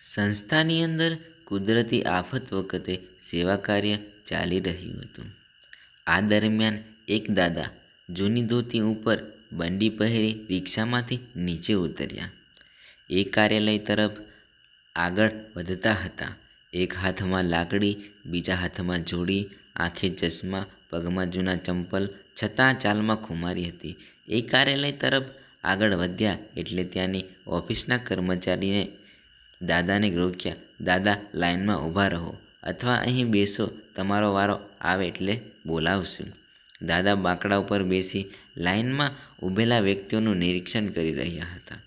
સંસ્થાની અંદર કુદરતી આફત વખતે સેવા કાર્ય ચાલી રહ્યું હતું. આ દરમિયાન એક દાદા જૂની ધોતી ઉપર બંડી પહેરી રિક્ષામાંથી નીચે ઉતર્યા. એ કાર્યાલય તરફ આગળ વધતા હતા. એક હાથમાં લાકડી, બીજા હાથમાં જોડી, આંખે ચશ્મા, પગમાં જૂના ચંપલ, છતાં ચાલમાં ખુમારી હતી. એ કાર્યાલય તરફ આગળ વધ્યા એટલે ત્યાંની ઓફિસના કર્મચારીને દાદાને રોક્યા દાદા લાઇનમાં ઊભા રહો, અથવા અહીં બેસો, તમારો વારો આવે એટલે બોલાવશું. દાદા બાંકડા ઉપર બેસી લાઇનમાં ઊભેલા વ્યક્તિઓનું નિરીક્ષણ કરી રહ્યા હતા.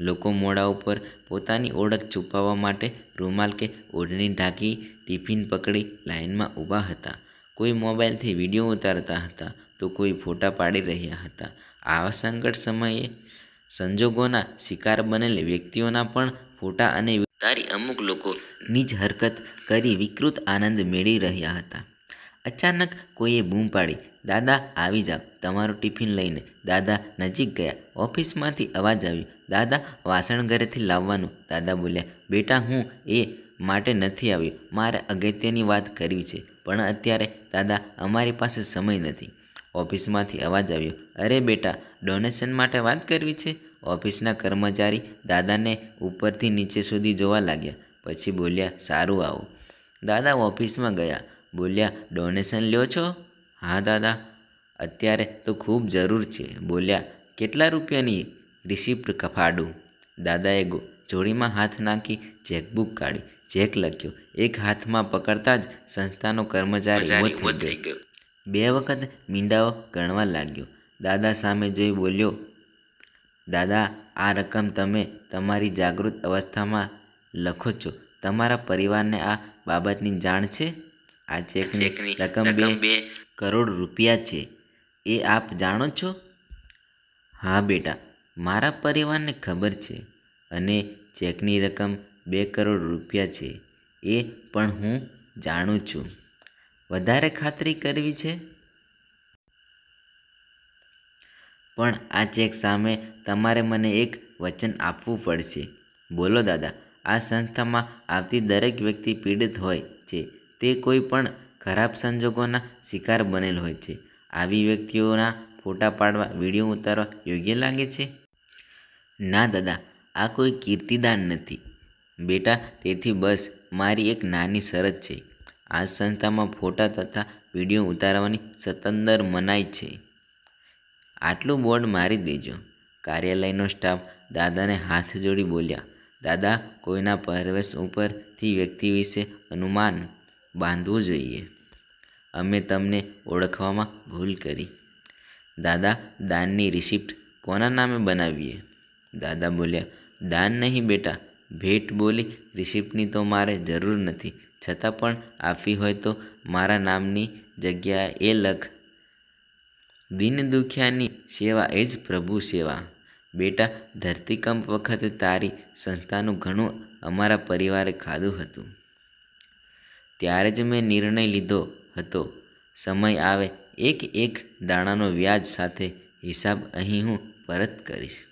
લોકો મોડા ઉપર પોતાની ઓળખ છુપાવવા માટે રૂમાલ કે ઓઢણી ઢાંકી ટિફિન પકડી લાઇનમાં ઊભા હતા. કોઈ મોબાઈલથી વીડિયો ઉતારતા હતા તો કોઈ ફોટા પાડી રહ્યા હતા. આવા સંકટ સમયે સંજોગોના શિકાર બનેલ વ્યક્તિઓના પણ ફોટા અને તારી અમુક લોકો નિજ હરકત કરી વિકૃત આનંદ મેળવી રહ્યા હતા. અચાનક કોઈએ બૂમ પાડી, દાદા, આવી જાઓ. તમારું ટિફિન લઈને દાદા નજીક ગયા. ઓફિસમાંથી અવાજ આવ્યો, દાદા, વાસણ ઘરેથી લાવવાનું. દાદા બોલ્યા, બેટા, હું એ માટે નથી આવ્યો. મારે અગત્યની વાત કરવી છે, પણ અત્યારે દાદા, અમારી પાસે સમય નથી. ઓફિસમાંથી અવાજ આવ્યો અરે બેટા ડોનેશન માટે વાત કરવી છે? ઓફિસના કર્મચારી દાદાને ઉપરથી નીચે સુધી જોવા લાગ્યા પછી બોલ્યા સારું આવો. દાદા ઓફિસમાં ગયા બોલ્યા ડોનેશન લ્યો છો? હા દાદા. અત્યારે તો ખૂબ જરૂર છે. બોલ્યા કેટલા રૂપિયાની રિસિપ્ટ કફાડું દાદાએ જોડીમાં હાથ નાખી ચેકબુક કાઢી ચેક લખ્યો એક હાથમાં પકડતા જ સંસ્થાનો કર્મચારી થઈ ગયો. બે વખત મીંડાઓ ગણવા લાગ્યો. દાદા સામે જોઈ બોલ્યો દાદા આ રકમ તમે તમારી જાગૃત અવસ્થામાં લખો છો. તમારા પરિવારને આ બાબતની જાણ છે? આ ચેકની રકમ બે કરોડ રૂપિયા છે. એ આપ જાણો છો? હા બેટા મારા પરિવારને ખબર છે અને ચેકની રકમ બે કરોડ રૂપિયા છે. એ પણ હું જાણું છું. વધારે ખાતરી કરવી છે? પણ આ ચેક સામે તમારે મને એક વચન આપવું પડશે. બોલો દાદા, આ સંસ્થામાં આવતી દરેક વ્યક્તિ પીડિત હોય છે. તે કોઈ પણ ખરાબ સંજોગોના શિકાર બનેલ હોય છે. આવી વ્યક્તિઓના ફોટા પાડવા વીડિયો ઉતારવા યોગ્ય લાગે છે? ના દાદા, આ કોઈ કીર્તિદાન નથી. બેટા, તેથી બસ, મારી એક નાની શરત છે. આ સંસ્થામાં ફોટા તથા વીડિયો ઉતારવાની સતંદર મનાઈ છે. આટલું બોર્ડ મારી દેજો. કાર્યાલયનો સ્ટાફ દાદાને હાથ જોડી બોલ્યા, દાદા, કોઈના પહેરવેશ ઉપરથી વ્યક્તિ વિશે અનુમાન બાંધવું જોઈએ. અમે તમને ઓળખવામાં ભૂલ કરી. દાદા, દાનની રિસિપ્ટ કોના નામે બનાવીએ? દાદા બોલ્યા, દાન નહીં બેટા, ભેટ બોલી રિસિપ્ટની તો મારે જરૂર નથી. છતાં પણ આપવી હોય તો મારા નામની જગ્યાએ એ લખ. દિન દુખ્યાની સેવા એ જ પ્રભુ સેવા. બેટા, ધરતીકંપ વખતે તારી સંસ્થાનું ઘણું અમારા પરિવારે ખાધું હતું. ત્યારે જ મેં નિર્ણય લીધો હતો. સમય આવે, એક એક દાણાનો વ્યાજ સાથે હિસાબ અહીં હું પરત કરીશ.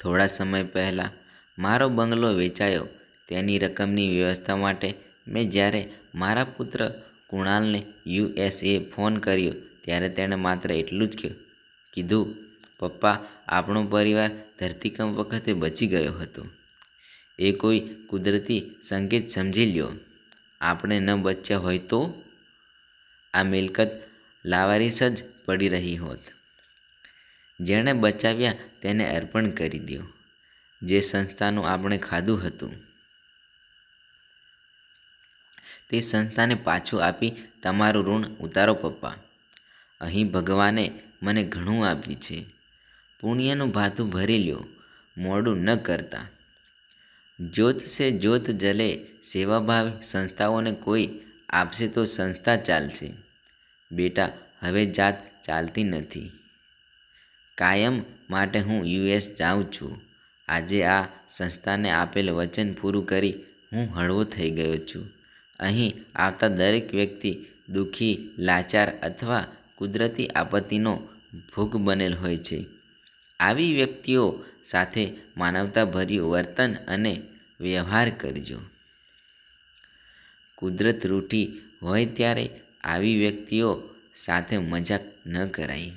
થોડા સમય પહેલાં મારો બંગલો વેચાયો. તેની રકમની વ્યવસ્થા માટે મેં જ્યારે મારા પુત્ર કુણાલને યુએસએ ફોન કર્યો, ત્યારે તેણે માત્ર એટલું જ કીધું, પપ્પા, આપણો પરિવાર ધરતીકંપ વખતે બચી ગયો હતો. એ કોઈ કુદરતી સંકેત સમજી લ્યો. આપણે ન બચ્યા હોય તો? આ મિલકત લાવારીસ જ પડી રહી હોત. જેણે બચાવ્યા, તેને અર્પણ કરી દો જે સંસ્થાનું આપણે ખાધું હતું. તે સંસ્થાને પાછું આપી તમારું ઋણ ઉતારો પપ્પા. અહીં ભગવાને મને ઘણું આપ્યું છે. પુણ્યનું ભાથું ભરી લ્યો, મોડું ન કરતા. જ્યોત સે જ્યોત જલે, સેવાભાવ સંસ્થાઓને કોઈ આપશે તો સંસ્થા ચાલશે. બેટા, હવે જાત ચાલતી નથી. કાયમ માટે હું યુએસ જાઉં છું. આજે આ સંસ્થાને આપેલ વચન પૂરું કરી હું હળવો થઈ ગયો છું. અહીં આવતા દરેક વ્યક્તિ દુઃખી, લાચાર અથવા કુદરતી આપત્તિનો ભોગ બનેલ હોય છે. આવી વ્યક્તિઓ સાથે માનવતાભર્યું વર્તન અને વ્યવહાર કરજો. કુદરત રૂઠી હોય ત્યારે આવી વ્યક્તિઓ સાથે મજાક ન કરાય.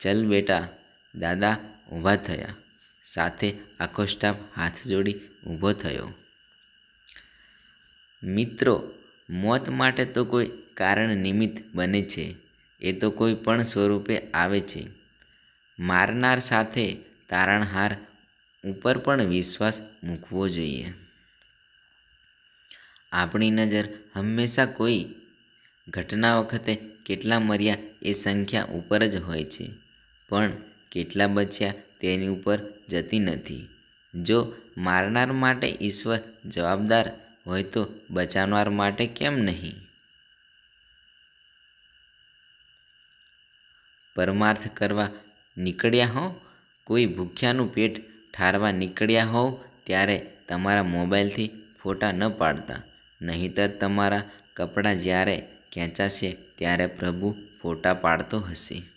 ચલ બેટા, દાદા ઊભા થયા. સાથે આખો સ્ટાફ હાથ જોડી ઊભો થયો. મિત્રો, મોત માટે તો કોઈ કારણ નિમિત્ત બને છે, એ તો કોઈ પણ સ્વરૂપે આવે છે. મારનાર સાથે તારણહાર ઉપર પણ વિશ્વાસ મૂકવો જોઈએ. આપણી નજર હંમેશા કોઈ ઘટના વખતે કેટલા મર્યા એ સંખ્યા ઉપર જ હોય છે, પણ કેટલા બચ્યા તેની ઉપર જતી નથી. જો મારનાર માટે ઈશ્વર જવાબદાર હોય તો બચાવનાર માટે કેમ નહીં? પરમાર્થ કરવા નીકળ્યા હો? કોઈ ભૂખ્યાનું પેટ ઠારવા નીકળ્યા હોવ ત્યારે તમારા મોબાઈલથી ફોટા ન પાડતા. નહીંતર તમારા કપડાં જ્યારે ખેંચાશે ત્યારે પ્રભુ ફોટા પાડતો હશે.